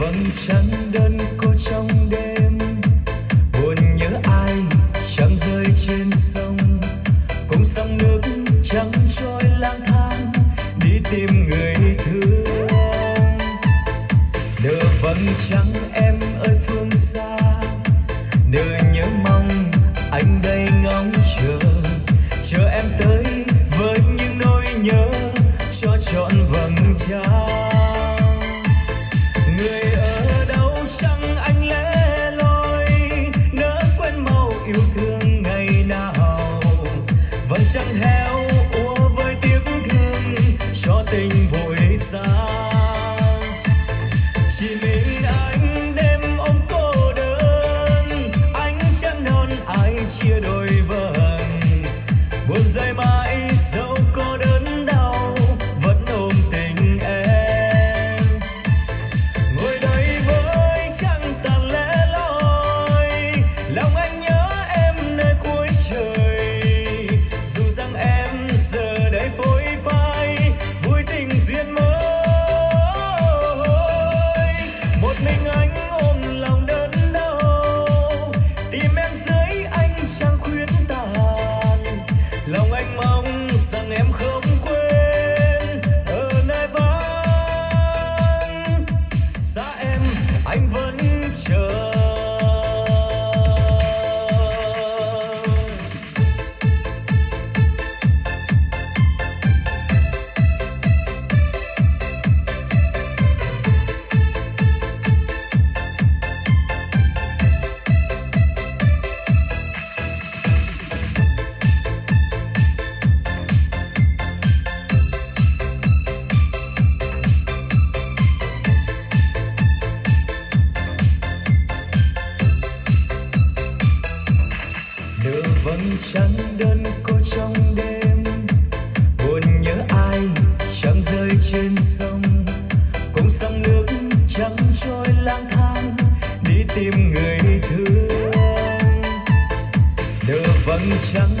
vầng trăng đơn cô trong đêm. Buồn nhớ ai trăng rơi trên sông. Cùng sông nước trắng trôi lang thang, đi tìm người chẳng hề trắng đơn cô trong đêm. Buồn nhớ ai chẳng rơi trên sông. Cùng sông nước trắng trôi lang thang, đi tìm người thương. Nửa vầng trăng